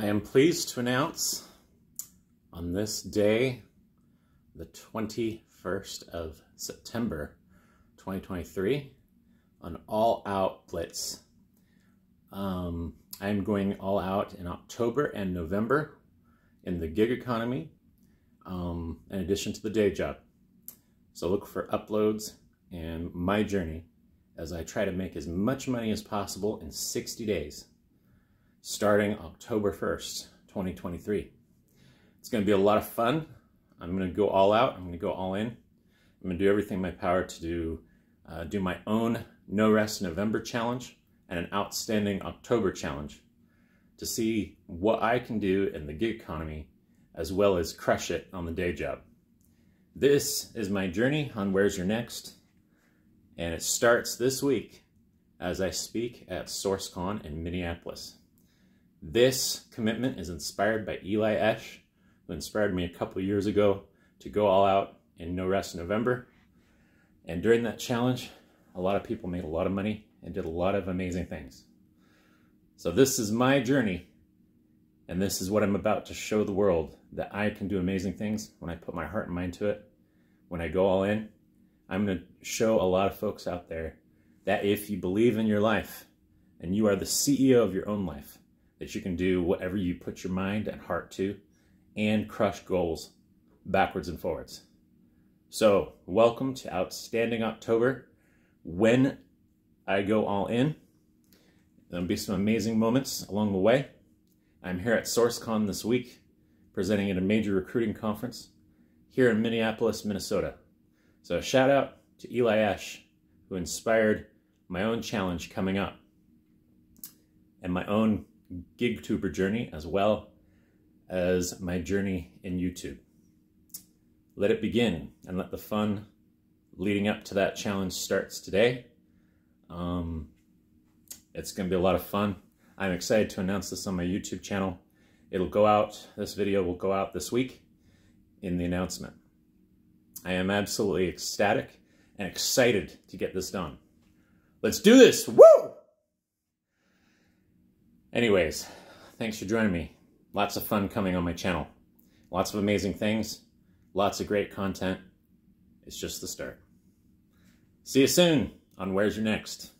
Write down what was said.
I am pleased to announce on this day, the 21st of September 2023, an all out blitz. Um, I'm going all out in October and November in the gig economy, um, in addition to the day job. So look for uploads and my journey as I try to make as much money as possible in 60 days, starting October 1st, 2023. It's going to be a lot of fun. I'm going to go all out. I'm going to go all in. I'm going to do everything in my power to do, uh, do my own No Rest November challenge and an outstanding October challenge to see what I can do in the gig economy as well as crush it on the day job. This is my journey on Where's Your Next, and it starts this week as I speak at SourceCon in Minneapolis. This commitment is inspired by Eli Esch, who inspired me a couple years ago to go all out in No Rest November. And during that challenge, a lot of people made a lot of money and did a lot of amazing things. So this is my journey, and this is what I'm about to show the world, that I can do amazing things when I put my heart and mind to it, when I go all in. I'm going to show a lot of folks out there that if you believe in your life, and you are the CEO of your own life, that you can do whatever you put your mind and heart to, and crush goals backwards and forwards. So, welcome to Outstanding October. When I go all in, there'll be some amazing moments along the way. I'm here at SourceCon this week, presenting at a major recruiting conference here in Minneapolis, Minnesota. So, shout out to Eli Esch, who inspired my own challenge coming up and my own GigTuber journey as well as my journey in YouTube. Let it begin and let the fun leading up to that challenge starts today. Um, it's going to be a lot of fun. I'm excited to announce this on my YouTube channel. It'll go out, this video will go out this week in the announcement. I am absolutely ecstatic and excited to get this done. Let's do this! Woo! Anyways, thanks for joining me. Lots of fun coming on my channel. Lots of amazing things. Lots of great content. It's just the start. See you soon on Where's Your Next?